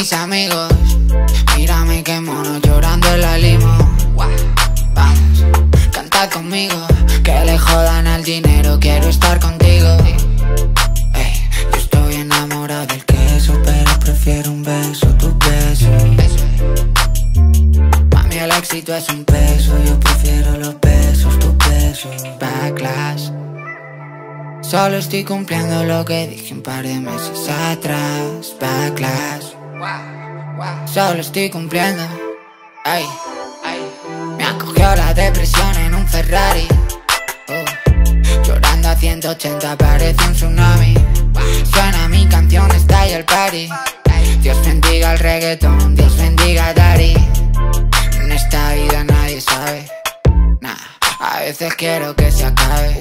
mis amigos. Mírame qué mono llorando en la limo. Vamos, canta conmigo. Que le jodan al dinero, quiero estar contigo. Ey, yo estoy enamorado del queso, pero prefiero un beso, tu beso. Mami, el éxito es un peso, yo prefiero los besos, tus besos. Backlash. Solo estoy cumpliendo lo que dije un par de meses atrás. Backlash. Solo estoy cumpliendo. Ay, ay. Me acogió la depresión en un Ferrari. Oh. Llorando a 180 parece un tsunami. Suena mi canción, está ahí el party. Dios bendiga el reggaetón, Dios bendiga a Dari. En esta vida nadie sabe. Nah, a veces quiero que se acabe.